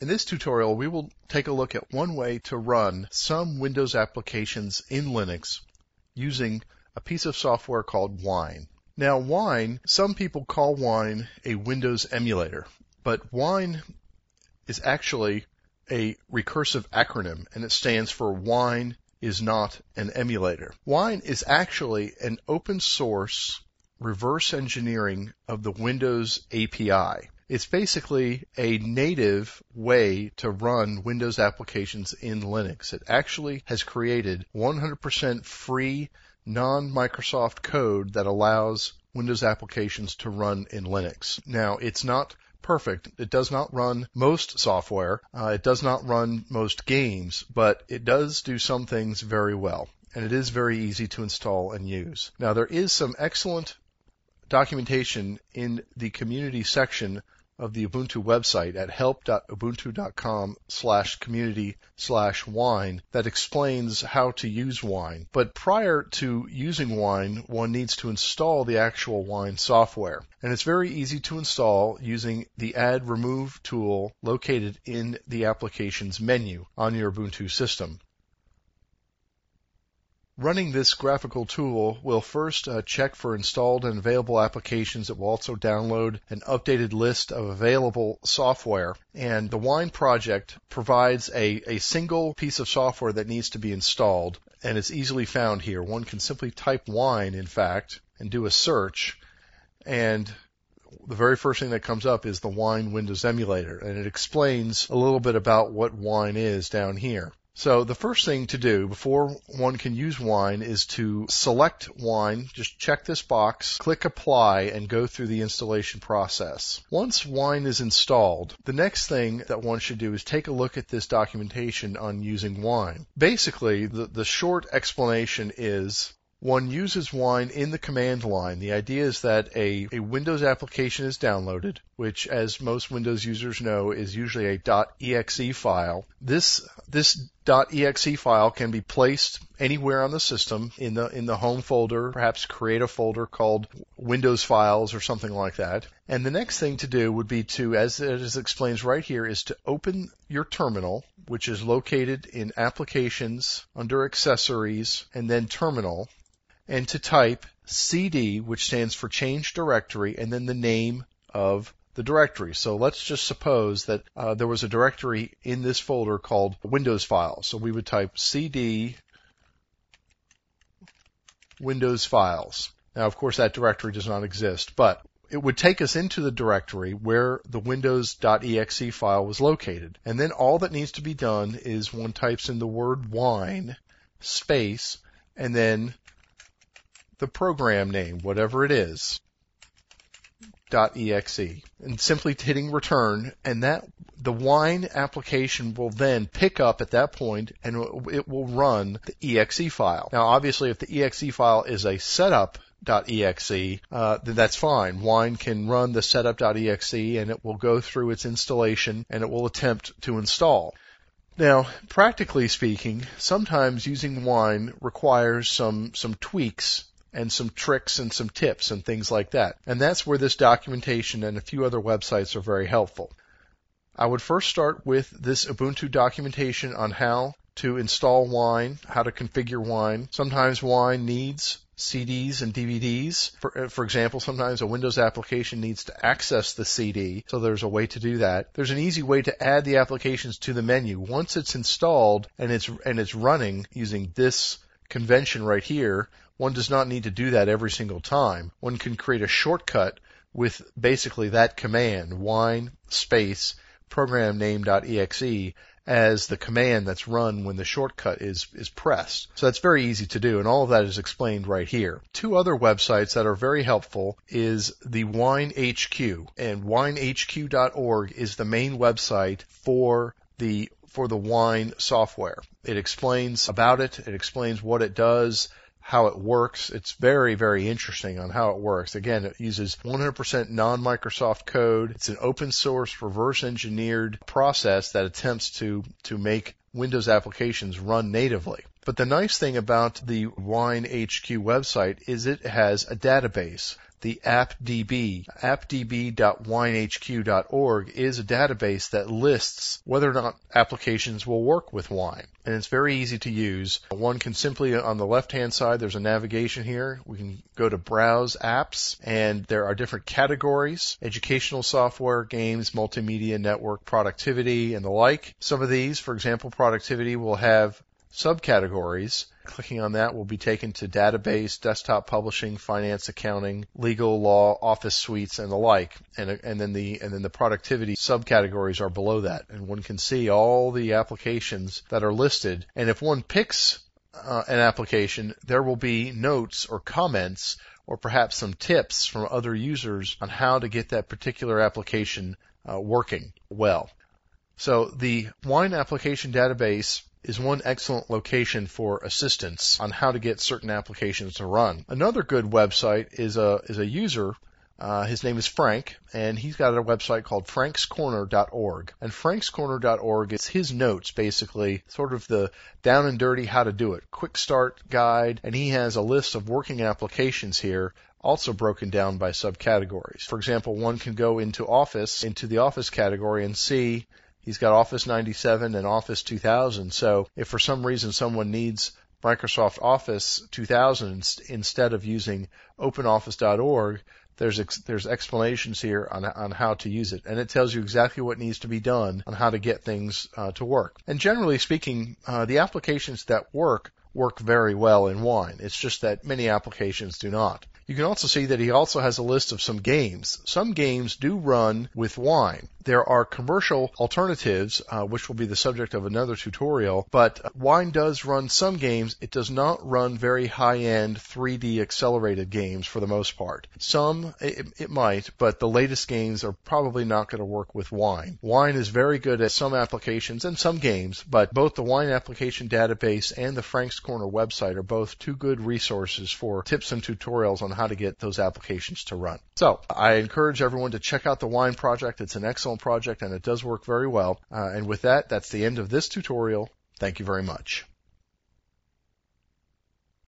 In this tutorial, we will take a look at one way to run some Windows applications in Linux using a piece of software called Wine. Now, Wine, some people call Wine a Windows emulator, but Wine is actually a recursive acronym and it stands for Wine is not an emulator. Wine is actually an open source reverse engineering of the Windows API. It's basically a native way to run Windows applications in Linux. It actually has created 100% free non-Microsoft code that allows Windows applications to run in Linux. Now, it's not perfect. It does not run most software. Uh, it does not run most games, but it does do some things very well. And it is very easy to install and use. Now, there is some excellent documentation in the community section of the Ubuntu website at help.ubuntu.com slash community slash wine that explains how to use wine. But prior to using wine, one needs to install the actual wine software. And it's very easy to install using the add remove tool located in the applications menu on your Ubuntu system. Running this graphical tool will first uh, check for installed and available applications. It will also download an updated list of available software. And the Wine project provides a, a single piece of software that needs to be installed, and it's easily found here. One can simply type Wine, in fact, and do a search, and the very first thing that comes up is the Wine Windows emulator, and it explains a little bit about what Wine is down here. So the first thing to do before one can use wine is to select wine, just check this box, click apply, and go through the installation process. Once wine is installed, the next thing that one should do is take a look at this documentation on using wine. Basically, the, the short explanation is one uses wine in the command line. The idea is that a, a Windows application is downloaded, which as most Windows users know is usually a .exe file. This this .exe file can be placed anywhere on the system in the in the home folder, perhaps create a folder called Windows Files or something like that. And the next thing to do would be to, as it is explains right here, is to open your terminal, which is located in Applications under Accessories and then Terminal and to type cd, which stands for change directory, and then the name of the directory. So let's just suppose that uh, there was a directory in this folder called Windows Files. So we would type cd Windows Files. Now, of course, that directory does not exist, but it would take us into the directory where the windows.exe file was located. And then all that needs to be done is one types in the word wine, space, and then the program name, whatever it is, .exe, and simply hitting return, and that the wine application will then pick up at that point and it will run the exe file. Now, obviously, if the exe file is a setup.exe, uh, then that's fine. Wine can run the setup.exe and it will go through its installation and it will attempt to install. Now, practically speaking, sometimes using wine requires some, some tweaks and some tricks and some tips and things like that. And that's where this documentation and a few other websites are very helpful. I would first start with this Ubuntu documentation on how to install Wine, how to configure Wine. Sometimes Wine needs CDs and DVDs. For, uh, for example, sometimes a Windows application needs to access the CD, so there's a way to do that. There's an easy way to add the applications to the menu. Once it's installed and it's and it's running using this convention right here, one does not need to do that every single time. One can create a shortcut with basically that command, wine space program name.exe as the command that's run when the shortcut is, is pressed. So that's very easy to do, and all of that is explained right here. Two other websites that are very helpful is the Wine HQ, and winehq.org is the main website for the for the wine software. It explains about it, it explains what it does, how it works. It's very, very interesting on how it works. Again, it uses 100% non-Microsoft code. It's an open source reverse engineered process that attempts to, to make Windows applications run natively. But the nice thing about the Wine HQ website is it has a database the AppDB. appdb.winehq.org is a database that lists whether or not applications will work with Wine. And it's very easy to use. One can simply, on the left hand side, there's a navigation here. We can go to Browse Apps, and there are different categories educational software, games, multimedia, network, productivity, and the like. Some of these, for example, productivity, will have subcategories. Clicking on that will be taken to database, desktop publishing, finance, accounting, legal, law, office suites, and the like. And, and then the and then the productivity subcategories are below that, and one can see all the applications that are listed. And if one picks uh, an application, there will be notes or comments or perhaps some tips from other users on how to get that particular application uh, working well. So the wine application database is one excellent location for assistance on how to get certain applications to run. Another good website is a is a user. Uh, his name is Frank, and he's got a website called frankscorner.org. And frankscorner.org is his notes, basically, sort of the down and dirty how to do it, quick start guide, and he has a list of working applications here also broken down by subcategories. For example, one can go into Office, into the Office category and see He's got Office 97 and Office 2000. So if for some reason someone needs Microsoft Office 2000 instead of using OpenOffice.org, there's ex- there's explanations here on on how to use it, and it tells you exactly what needs to be done on how to get things uh, to work. And generally speaking, uh, the applications that work work very well in Wine. It's just that many applications do not. You can also see that he also has a list of some games. Some games do run with Wine there are commercial alternatives, uh, which will be the subject of another tutorial, but Wine does run some games. It does not run very high-end 3D accelerated games for the most part. Some, it, it might, but the latest games are probably not going to work with Wine. Wine is very good at some applications and some games, but both the Wine application database and the Frank's Corner website are both two good resources for tips and tutorials on how to get those applications to run. So I encourage everyone to check out the Wine project. It's an excellent project and it does work very well. Uh, and with that, that's the end of this tutorial. Thank you very much.